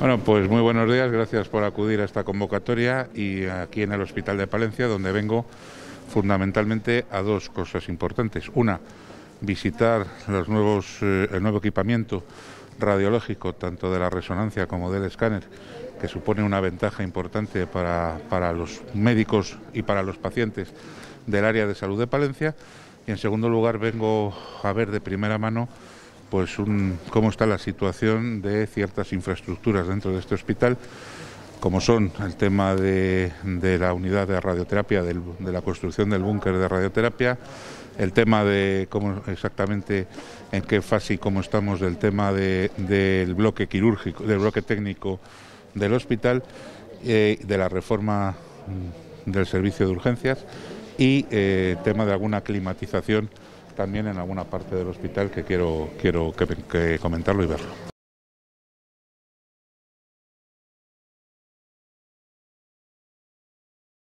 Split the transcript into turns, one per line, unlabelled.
Bueno, pues muy buenos días, gracias por acudir a esta convocatoria y aquí en el Hospital de Palencia, donde vengo fundamentalmente a dos cosas importantes. Una, visitar los nuevos, eh, el nuevo equipamiento radiológico, tanto de la resonancia como del escáner, que supone una ventaja importante para, para los médicos y para los pacientes del área de salud de Palencia. Y en segundo lugar, vengo a ver de primera mano pues un, cómo está la situación de ciertas infraestructuras dentro de este hospital, como son el tema de, la unidad de radioterapia, de la construcción del búnker de radioterapia, el tema de cómo exactamente en qué fase y cómo estamos del tema de, del bloque quirúrgico, del bloque técnico del hospital, eh, de la reforma mm, del servicio de urgencias y eh, tema de alguna climatización también en alguna parte del hospital que quiero, quiero que, comentarlo y verlo.